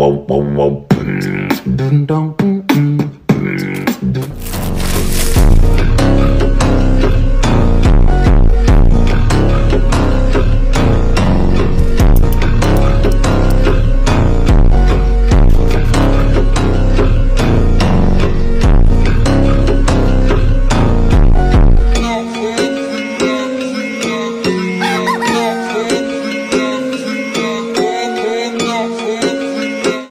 whoa, whoa, whoa.